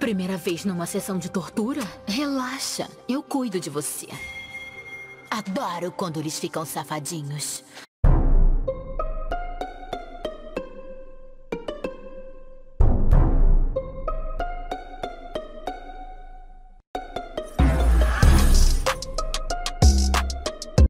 Primeira vez numa sessão de tortura? Relaxa, eu cuido de você. Adoro quando eles ficam safadinhos.